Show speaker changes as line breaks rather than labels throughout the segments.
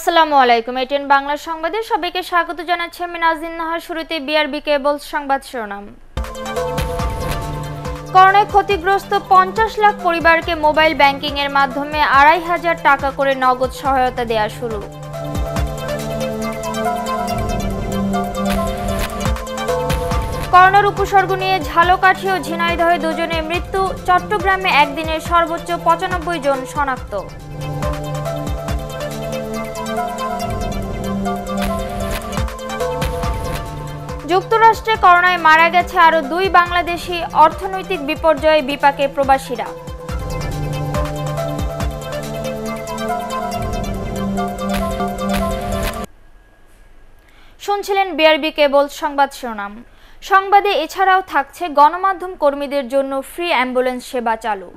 আসসালামু আলাইকুম। এটিএন বাংলা সংবাদে সবাইকে স্বাগত জানাচ্ছি। আমি নাজিন নাহার, শুরুতে বিআরবি কেবল সংবাদ শিরোনাম। করোনায় ক্ষতিগ্রস্ত পঞ্চাশ লাখ পরিবারকে মোবাইল ব্যাংকিং এর মাধ্যমে আড়াই হাজার টাকা করে নগদ সহায়তা দেয়া শুরু। করোনার উপসর্গ নিয়ে ঝালকাঠি ও ঝিনাইদহে দুজনের মৃত্যু। চট্টগ্রামে একদিনে সর্বোচ্চ পঁচানব্বই জন শনাক্ত। যুক্তরাষ্ট্রে করোনায় মারা গেছে আরও দুই বাংলাদেশি অর্থনৈতিক বিপর্যয়ে বিপাকে প্রবাসীরা। শুনছিলেন বিআরবি কেবল সংবাদ শিরোনাম। সংবাদে এছাড়াও থাকছে গণমাধ্যম কর্মীদের জন্য ফ্রি অ্যাম্বুলেন্স সেবা চালু।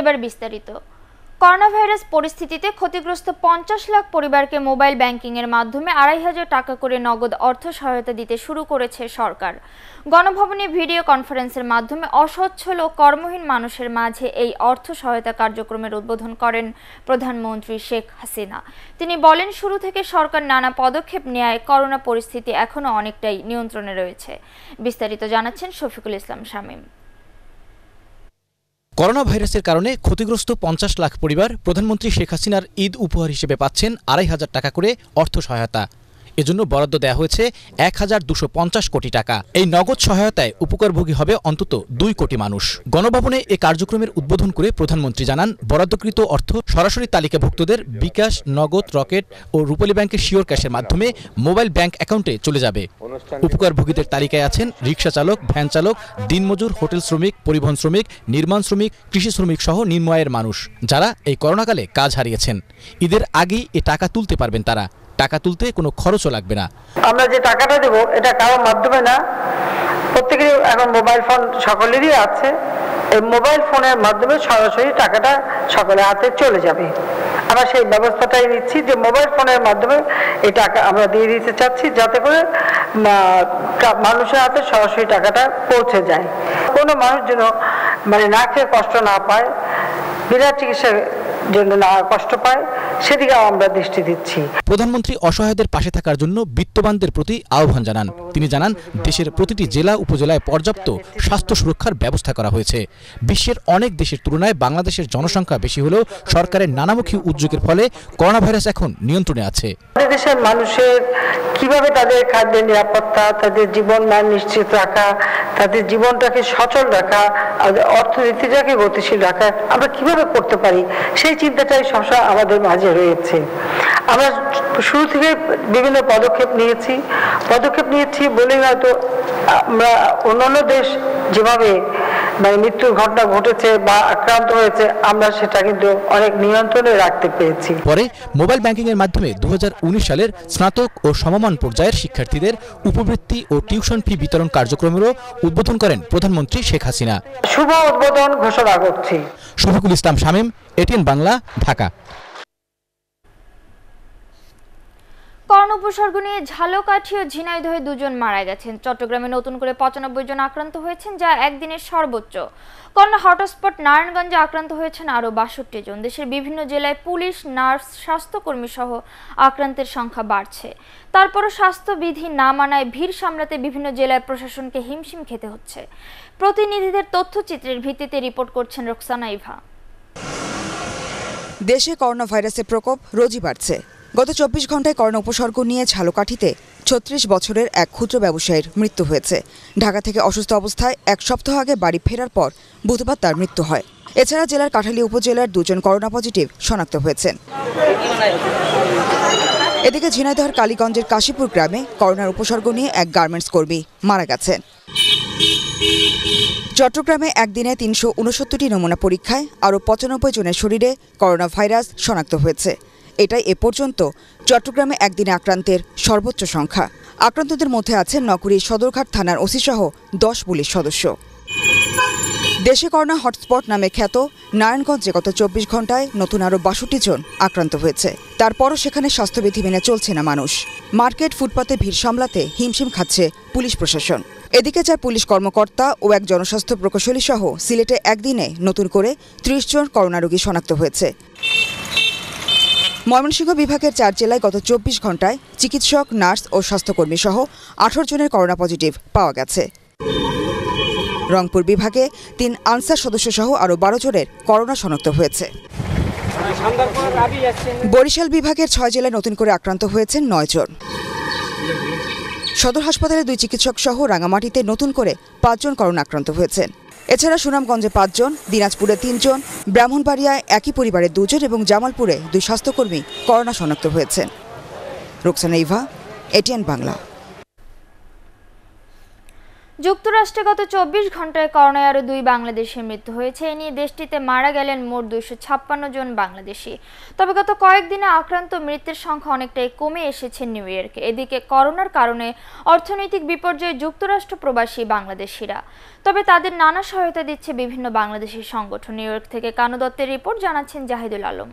এবার বিস্তারিত। করোনা ভাইরাস পরিস্থিতিতে ক্ষতিগ্রস্ত পঞ্চাশ লাখ পরিবারকে মোবাইল ব্যাংকিংয়ের মাধ্যমে আড়াই হাজার টাকা করে নগদ অর্থ সহায়তা দিতে শুরু করেছে সরকার। গণভবনে ভিডিও কনফারেন্সের মাধ্যমে অসচ্ছল ও কর্মহীন মানুষের মাঝে এই অর্থ সহায়তা কার্যক্রমের উদ্বোধন করেন প্রধানমন্ত্রী শেখ হাসিনা। তিনি বলেন, শুরু থেকে সরকার নানা পদক্ষেপ নেয়, করোনা পরিস্থিতি এখনও অনেকটাই নিয়ন্ত্রণে রয়েছে। বিস্তারিত জানাচ্ছেন শফিকুল ইসলাম শামীম।
করোনা ভাইরাসের কারণে ক্ষতিগ্রস্ত পঞ্চাশ লাখ পরিবার প্রধানমন্ত্রী শেখ হাসিনার ঈদ উপহার হিসেবে পাচ্ছেন আড়াই হাজার টাকা করে অর্থ সহায়তা। এজন্য বরাদ্দ দেওয়া হয়েছে এক হাজার দুশো পঞ্চাশ কোটি টাকা। এই নগদ সহায়তায় উপকারভোগী হবে অন্তত দুই কোটি মানুষ। গণভবনে এ কার্যক্রমের উদ্বোধন করে প্রধানমন্ত্রী জানান বরাদ্দকৃত অর্থ সরাসরি তালিকাভুক্তদের বিকাশ নগদ রকেট ও রূপালী ব্যাংকের শিওর ক্যাশের মাধ্যমে মোবাইল ব্যাংক অ্যাকাউন্টে চলে যাবে। উপকারভোগীদের তালিকায় আছেন রিক্সা চালক ভ্যান চালক দিনমজুর হোটেল শ্রমিক পরিবহন শ্রমিক নির্মাণ শ্রমিক কৃষি শ্রমিক সহ নির্ময়ের মানুষ যারা এই করোনাকালে কাজ হারিয়েছেন। ঈদের আগেই এ টাকা তুলতে পারবেন তারা। টাকা তুলতে কোনো খরচও লাগবে না।
আমরা যে টাকাটা দেবো, এটা কারোর মাধ্যমে না। প্রত্যেকেরই এখন মোবাইল ফোন সকলেরই আছে। এই মোবাইল ফোনের মাধ্যমে সরাসরি টাকাটা সকলের হাতে চলে যাবে। আমরা সেই ব্যবস্থাটাই নিচ্ছি যে মোবাইল ফোনের মাধ্যমে এই টাকা আমরা দিয়ে দিতে চাচ্ছি, যাতে করে মানুষের হাতে সরাসরি টাকাটা পৌঁছে যায়। কোনো মানুষ যেন মানে না খেয়ে কষ্ট না পায়, বিনা চিকিৎসার জন্য না কষ্ট পায় সেদিকে আমরা দৃষ্টি দিচ্ছি।
প্রধানমন্ত্রী অসহায়দের পাশে থাকার জন্য বিত্তবানদের প্রতি আহ্বান জানান। তিনি জানান দেশের প্রতিটি জেলা উপজেলায় পর্যাপ্ত স্বাস্থ্য সুরক্ষার ব্যবস্থা করা হয়েছে। বিশ্বের অনেক দেশের তুলনায় বাংলাদেশের জনসংখ্যা বেশি হলেও সরকারের নানামুখী উদ্যোগের ফলে করোনা ভাইরাস এখন নিয়ন্ত্রণে আছে।
দেশের মানুষের কীভাবে তাদের খাদ্যের নিরাপত্তা তাদের জীবন মান নিশ্চিত রাখা তাদের জীবনটাকে সচল রাখা অর্থনীতিটাকে গতিশীল রাখা আমরা কীভাবে করতে পারি সেই চিন্তাটাই সবসময় আমাদের মাঝে রয়েছে আমরা শুরু থেকে বিভিন্ন পদক্ষেপ নিয়েছি। পদক্ষেপ নিয়েছি বলেই হয়তো আমরা অন্যান্য দেশ যেভাবে মানে মৃত্যুর ঘটনা ঘটেছে বা আক্রান্ত হয়েছে আমরা সেটা কিন্তু অনেক নিয়ন্ত্রণে রাখতে পেরেছি।
পরে মোবাইল ব্যাংকিং এর মাধ্যমে দু হাজার উনিশ সালের স্নাতক ও সমমান পর্যায়ের শিক্ষার্থীদের উপবৃত্তি ও টিউশন ফি বিতরণ কার্যক্রমেরও উদ্বোধন করেন প্রধানমন্ত্রী শেখ হাসিনা।
শুভ উদ্বোধন ঘোষণা করছি।
শফিকুল ইসলাম শামীম এটিএন বাংলা ঢাকা
করোনা উপসর্গ নিয়ে ঝালকাঠি ও ঝিনাইদহে দুজন মারা গেছেন। চট্টগ্রামে নতুন করে পঁচানব্বই জন আক্রান্ত হয়েছেন, যা একদিনের সর্বোচ্চ। করোনা হটস্পট নারায়ণগঞ্জে আক্রান্ত হয়েছেন আরও বাষট্টি জন। দেশের বিভিন্ন জেলায় পুলিশ, নার্স স্বাস্থ্যকর্মী সহ আক্রান্তের সংখ্যা বাড়ছে। তারপরও স্বাস্থ্যবিধি না মানায় ভিড় সামলাতে বিভিন্ন জেলায় প্রশাসনকে হিমশিম খেতে হচ্ছে। প্রতিনিধিদের তথ্যচিত্রের ভিত্তিতে রিপোর্ট করছেন রোকসানা ইভা।
দেশে করোনা ভাইরাসের প্রকোপ রোজই বাড়ছে। গত চব্বিশ ঘন্টায় করোনা উপসর্গ নিয়ে ঝালকাঠিতে ছত্রিশ বছরের এক ক্ষুদ্র ব্যবসায়ীর মৃত্যু হয়েছে। ঢাকা থেকে অসুস্থ অবস্থায় এক সপ্তাহ আগে বাড়ি ফেরার পর বুধবার তার মৃত্যু হয়। এছাড়া জেলার কাঠালী উপজেলার দুজন করোনা পজিটিভ শনাক্ত হয়েছেন। এদিকে ঝিনাইদহের কালীগঞ্জের কাশীপুর গ্রামে করোনার উপসর্গ নিয়ে এক গার্মেন্টস কর্মী মারা গেছেন। চট্টগ্রামে একদিনে তিনশো উনসত্তরটি নমুনা পরীক্ষায় আরও পঁচানব্বই জনের শরীরে করোনা ভাইরাস শনাক্ত হয়েছে। এটাই এ পর্যন্ত। চট্টগ্রামে একদিনে আক্রান্তের সর্বোচ্চ সংখ্যা। আক্রান্তদের মধ্যে আছেন নগরীর সদরঘাট থানার ওসি সহ দশ পুলিশ সদস্য। দেশে করোনা হটস্পট নামে খ্যাত নারায়ণগঞ্জে গত চব্বিশ ঘন্টায় নতুন আরও বাষট্টি জন আক্রান্ত হয়েছে। তারপরও সেখানে স্বাস্থ্যবিধি মেনে চলছে না মানুষ। মার্কেট ফুটপাতে ভিড় সামলাতে হিমশিম খাচ্ছে পুলিশ প্রশাসন। এদিকে চার পুলিশ কর্মকর্তা ও এক জনস্বাস্থ্য প্রকৌশলী সহ সিলেটে একদিনে নতুন করে ত্রিশ জন করোনা রোগী শনাক্ত হয়েছে। ময়মনসিংহ বিভাগের চার জেলায় গত চব্বিশ ঘন্টায় চিকিৎসক, নার্স ও স্বাস্থ্যকর্মী সহ আঠারো জনের করোনা পজিটিভ পাওয়া গেছে। রংপুর বিভাগে তিন আনসার সদস্য সহ আরও বারো জনের করোনা শনাক্ত হয়েছে। বরিশাল বিভাগের ছয় জেলায় নতুন করে আক্রান্ত হয়েছেন নয় জন। সদর হাসপাতালে দুই চিকিৎসক সহ রাঙামাটিতে নতুন করে পাঁচজন করোনা আক্রান্ত হয়েছেন। এছাড়া সুনামগঞ্জে পাঁচজন, দিনাজপুরে তিনজন, ব্রাহ্মণবাড়িয়ায় একই পরিবারের দুজন এবং জামালপুরে দুই স্বাস্থ্যকর্মী করোনা শনাক্ত হয়েছেন। রোকসানা ইভা, এটিএন বাংলা।
যুক্তরাষ্ট্রে গত চব্বিশ ঘন্টায় করোনায় আরও দুই বাংলাদেশের মৃত্যু হয়েছে। এ নিয়ে দেশটিতে মারা গেলেন মোট দুইশো ছাপ্পান্ন জন বাংলাদেশি। তবে গত কয়েকদিনে আক্রান্ত মৃত্যুর সংখ্যা অনেকটাই কমে এসেছে নিউ ইয়র্কে। এদিকে করোনার কারণে অর্থনৈতিক বিপর্যয়ে যুক্তরাষ্ট্র প্রবাসী বাংলাদেশিরা। তবে তাদের নানা সহায়তা দিচ্ছে বিভিন্ন বাংলাদেশি সংগঠন। নিউ ইয়র্ক থেকে কানু দত্তের রিপোর্ট জানাচ্ছেন জাহিদুল আলম।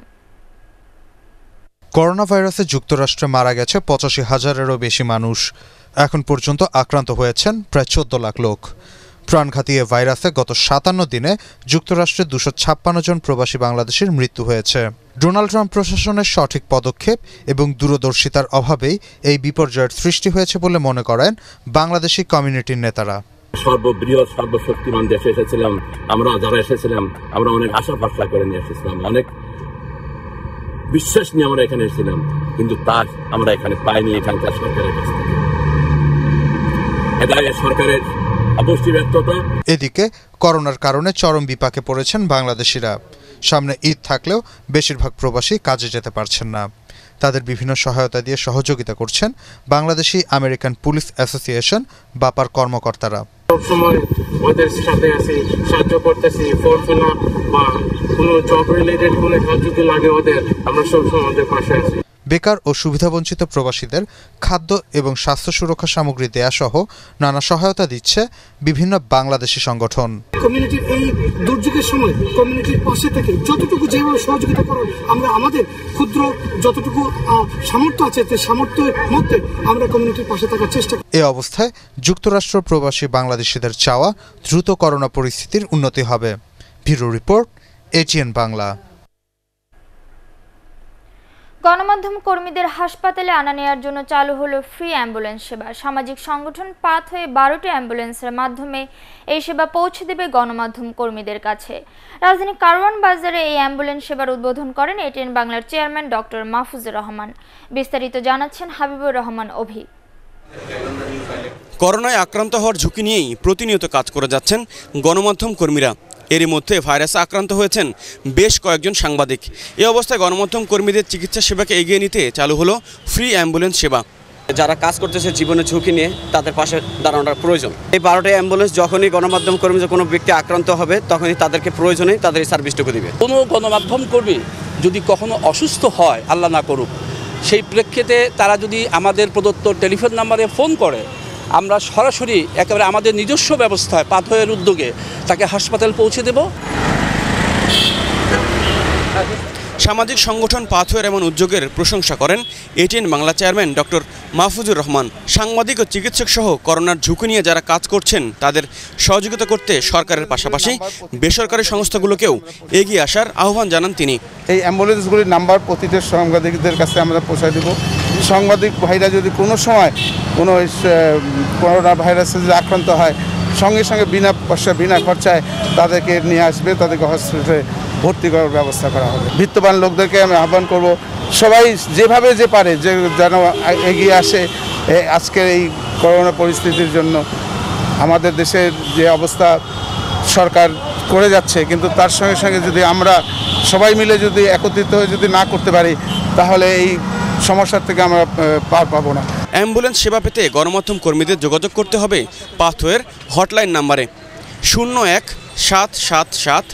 করোনা ভাইরাসে যুক্তরাষ্ট্রে মারা গেছে পঁচাশি হাজারেরও বেশি মানুষ। এখন পর্যন্ত আক্রান্ত হয়েছেন প্রায় চোদ্দ লাখ লোক। প্রাণঘাতী এ ভাইরাসে গত সাতান্ন দিনে যুক্তরাষ্ট্রে দুশো ছাপ্পান্ন জন প্রবাসী বাংলাদেশের মৃত্যু হয়েছে। ডোনাল্ড ট্রাম্প প্রশাসনের সঠিক পদক্ষেপ এবং দূরদর্শিতার অভাবেই এই বিপর্যয়ের সৃষ্টি হয়েছে বলে মনে করেন বাংলাদেশি কমিউনিটির নেতারা।
সর্ববৃহৎ, সর্বশক্তিমান দেশে এসেছিলাম। আমরা যারা এসেছিলাম, আমরা অনেক আশা ভরসা করে নিয়ে এসেছিলাম। অনেক বিশ্বাস নিয়ে আমরা এখানে এসেছিলাম। কিন্তু তার আমরা এখানে পাইনি এখানকার সরকারের কাছ থেকে। এটা এই সরকারের অবশ্যই ব্যর্থতা।
এদিকে করোনার কারণে চরম বিপাকে পড়েছেন বাংলাদেশিরা। সামনে ঈদ থাকলেও বেশিরভাগ প্রবাসী কাজে যেতে পারছেন না। তাদের বিভিন্ন সহায়তা দিয়ে সহযোগিতা করছেন বাংলাদেশি আমেরিকান পুলিশ অ্যাসোসিয়েশন বাপার কর্মকর্তারা।
সবসময় ওদের সাথে আছি সাহায্য করতেছি ফোর্স না বা কোনো জব রিলেটেড কোনো যদি লাগে ওদের আমরা সবসময় পাশে আছি।
বেকার ও সুবিধাবঞ্চিত প্রবাসীদের খাদ্য এবং স্বাস্থ্য সুরক্ষা সামগ্রী দেয়া সহ নানা সহায়তা দিচ্ছে বিভিন্ন বাংলাদেশি সংগঠন।
কমিউনিটির এই দুর্যোগের সময় কমিউনিটির পাশে থেকে যতটুকু যেভাবে সহযোগিতা করার আমরা আমাদের ক্ষুদ্র যতটুকু সামর্থ্য আছে সেই সামর্থ্যের মধ্যে আমরা কমিউনিটির পাশে থাকার চেষ্টা করি।
এ অবস্থায় যুক্তরাষ্ট্র প্রবাসী বাংলাদেশিদের চাওয়া দ্রুত করোনা পরিস্থিতির উন্নতি হবে। Bureau report ATN Bangla.
গণমাধ্যম কর্মীদের হাসপাতালে আনা নেয়ার জন্য চালু হলো ফ্রি অ্যাম্বুলেন্স সেবা। সামাজিক সংগঠন পাথ হয়ে বারোটি অ্যাম্বুলেন্সের মাধ্যমে এই সেবা পৌঁছে দেবে গণমাধ্যম কর্মীদের কাছে। রাজধানী কারওয়ান বাজারে এই অ্যাম্বুলেন্স সেবার উদ্বোধন করেন এটিএন বাংলার চেয়ারম্যান ডক্টর মাহফুজুর রহমান। বিস্তারিত জানাচ্ছেন হাবিবুর রহমান অভি।
করোনায় আক্রান্ত হওয়ার ঝুঁকি নিয়েই প্রতিনিয়ত কাজ করে যাচ্ছেন গণমাধ্যম কর্মীরা। এরই মধ্যে ভাইরাসে আক্রান্ত হয়েছেন বেশ কয়েকজন সাংবাদিক। এই অবস্থায় গণমাধ্যম কর্মীদের চিকিৎসা সেবাকে এগিয়ে নিতে চালু হলো ফ্রি অ্যাম্বুলেন্স সেবা।
যারা কাজ করতেছে জীবনের ঝুঁকি নিয়ে তাদের পাশে দাঁড়ানোর প্রয়োজন। এই বারোটা অ্যাম্বুলেন্স যখনই গণমাধ্যম কর্মী কোনো ব্যক্তি আক্রান্ত হবে, তখনই তাদেরকে প্রয়োজনে তাদের এই সার্ভিসটুকু দিবে।
কোনো গণমাধ্যম কর্মী যদি কখনো অসুস্থ হয়, আল্লাহ না করুক, সেই প্রেক্ষিতে তারা যদি আমাদের প্রদত্ত টেলিফোন নাম্বারে ফোন করে আমরা সরাসরি একেবারে আমাদের নিজস্ব ব্যবস্থায় পাথরের উদ্যোগে তাকে হাসপাতাল পৌঁছে দেব।
সামাজিক সংগঠন পাথওয়ের এমন উদ্যোগের প্রশংসা করেন ATN Bangla chairman doctor Mahfuzur Rahman. সাংবাদিক ও চিকিৎসক সহ করোনার ঝুঁকি নিয়ে যারা কাজ করছেন তাদের সহযোগিতা করতে সরকারের পাশাপাশি বেসরকারি সংস্থাগুলোকেও এগিয়ে আসার আহ্বান জানান তিনি।
এই অ্যাম্বুলেন্সগুলির নাম্বার প্রতিটা সাংবাদিকদের কাছে আমরা পৌঁছায় দেব। সাংবাদিক ভাইরা যদি কোনো সময় কোনো করোনা ভাইরাসে যদি আক্রান্ত হয়, সঙ্গে সঙ্গে বিনা পয়সা বিনা খরচায় তাদেরকে নিয়ে আসবে, তাদেরকে হসপিটালে ভর্তি করার ব্যবস্থা করা হবে। বিত্তবান লোকদেরকে আমি আহ্বান করব, সবাই যেভাবে যে পারে, যে যেন এগিয়ে আসে আজকের এই করোনা পরিস্থিতির জন্য। আমাদের দেশের যে অবস্থা সরকার করে যাচ্ছে, কিন্তু তার সঙ্গে সঙ্গে যদি আমরা সবাই মিলে যদি একত্রিত হয়ে যদি না করতে পারি, তাহলে এই সমস্যার থেকে আমরা পার পাবো না।
অ্যাম্বুলেন্স সেবা পেতে গণমাধ্যম কর্মীদের যোগাযোগ করতে হবে পাথওয়ের হটলাইন নাম্বারে। শূন্য এক সাত সাত সাত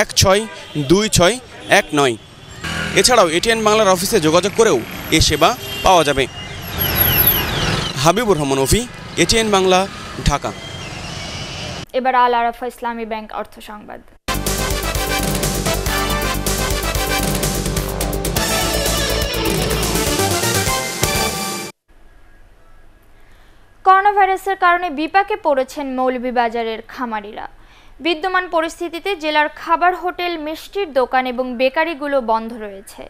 এক ছয় দুই ছয় এক নয়। এছাড়াও এটিএন বাংলার অফিসে যোগাযোগ করেও এ সেবা পাওয়া যাবে। হাবিবুর রহমান অফি এটিএন বাংলা ঢাকা।
এবার আল আরাফা ইসলামী ব্যাংক অর্থ সংবাদ। করোনা ভাইরাসের কারণে বিপাকে পড়েছেন মৌলভীবাজারের খামারিরা। বিদ্যমান পরিস্থিতিতে জেলার খাবার, হোটেল, মিষ্টির দোকান এবং বেকারিগুলো বন্ধ রয়েছে।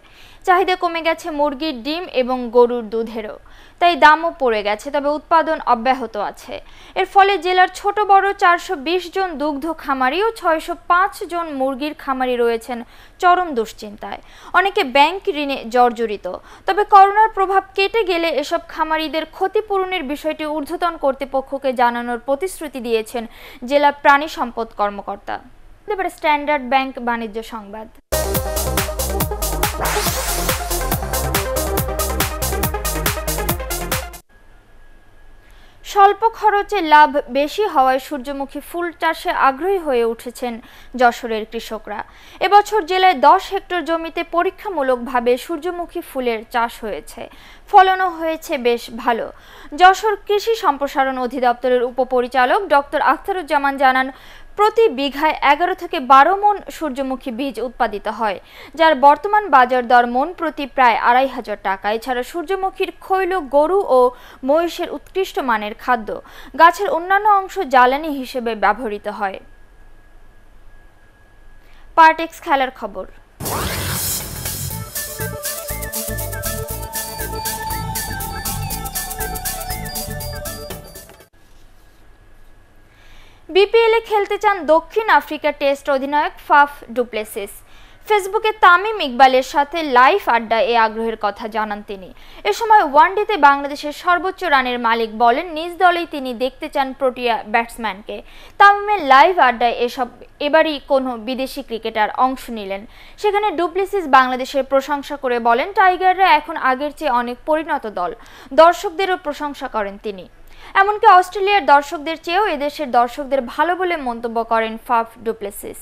চাহিদা কমে গেছে মুরগির ডিম এবং গরুর দুধেরও। তাই দামও পড়ে গেছে, তবে উৎপাদন অব্যাহত আছে। এর ফলে জেলার ছোট বড় চারশো বিশ জন দুগ্ধ খামারি ও ছয়শো পাঁচ জন মুরগির খামারি রয়েছেন চরম দুশ্চিন্তায়। অনেকে ব্যাংক ঋণে জর্জরিত। তবে করোনার প্রভাব কেটে গেলে এসব খামারিদের ক্ষতিপূরণের বিষয়টি ঊর্ধ্বতন কর্তৃপক্ষকে জানানোর প্রতিশ্রুতি দিয়েছেন জেলা প্রাণী সম্পদ কর্মকর্তা। স্ট্যান্ডার্ড ব্যাংক বাণিজ্য সংবাদ। স্বল্প খরচে লাভ বেশি হওয়ায় সূর্যমুখী ফুল চাষে আগ্রহী হয়ে উঠেছেন যশোরের কৃষকরা। এবছর জেলায় দশ হেক্টর জমিতে পরীক্ষামূলকভাবে সূর্যমুখী ফুলের চাষ হয়েছে। ফলনও হয়েছে বেশ ভালো। যশোর কৃষি সম্প্রসারণ অধিদপ্তরের উপপরিচালক ডক্টর আখতারুজ্জামান জানান প্রতি বিঘায় এগারো থেকে বারো মন সূর্যমুখী বীজ উৎপাদিত হয়, যার বর্তমান বাজার দর মন প্রতি প্রায় আড়াই হাজার টাকা। এছাড়া সূর্যমুখীর খৈল, গরু ও মহিষের উৎকৃষ্ট মানের খাদ্য গাছের অন্যান্য অংশ জ্বালানি হিসেবে ব্যবহৃত হয়। পার্টেক্স খেলার খবর। বিপিএলে খেলতে চান দক্ষিণ আফ্রিকা টেস্ট অধিনায়ক ফাফ ডুপ্লেসিস। ফেসবুকে তামিম ইকবালের সাথে লাইভ আড্ডা এ আগ্রহের কথা জানান তিনি। এ সময় ওয়ানডেতে বাংলাদেশের সর্বোচ্চ রানের মালিক বলেন, নিজ দলেই তিনি দেখতে চান প্রোটিয়া ব্যাটসম্যানকে। তামিমের লাইভ আড্ডায় এসব এবারই কোনো বিদেশি ক্রিকেটার অংশ নিলেন। সেখানে ডুপ্লিসিস বাংলাদেশের প্রশংসা করে বলেন, টাইগাররা এখন আগের চেয়ে অনেক পরিণত দল। দর্শকদেরও প্রশংসা করেন তিনি। এমনকি অস্ট্রেলিয়ার দর্শকদের চেয়েও এদেশের দর্শকদের ভালো বলে মন্তব্য করেন ফাফ ডুপ্লেসিস।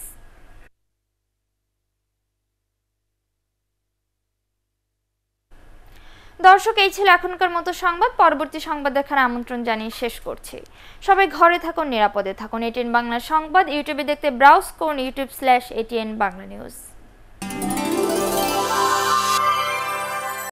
দর্শক, এই ছিল এখনকার মতো সংবাদ। পরবর্তী সংবাদ দেখার আমন্ত্রণ জানিয়ে শেষ করছি। সবাই ঘরে থাকুন, নিরাপদে থাকুন। এটিএন বাংলা সংবাদ, ইউটিউবে দেখতে ব্রাউজ করুন, YouTube slash ATN Bangla news